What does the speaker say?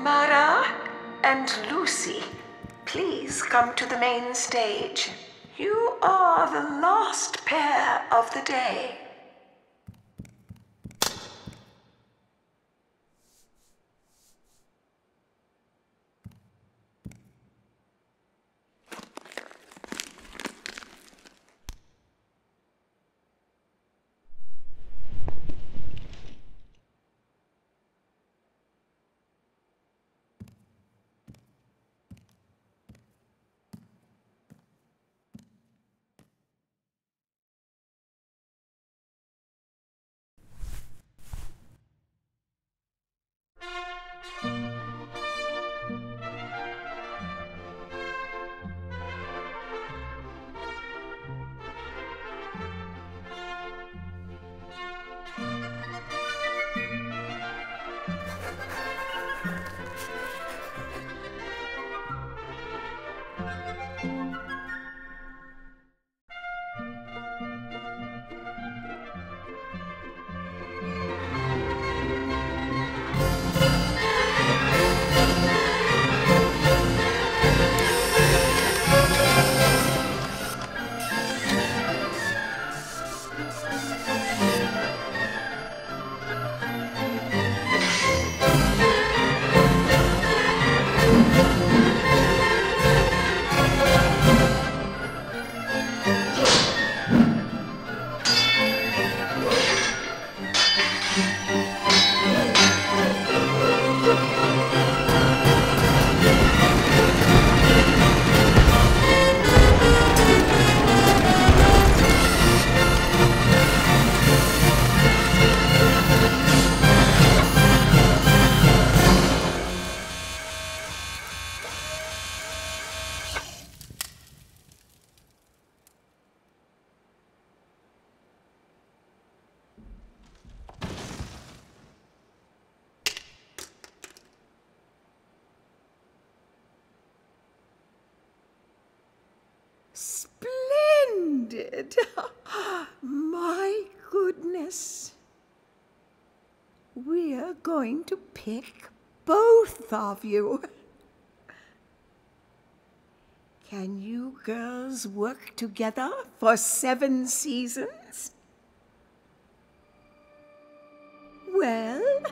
Mara and Lucy, please come to the main stage. You are the last pair of the day. did. My goodness. We're going to pick both of you. Can you girls work together for seven seasons? Well...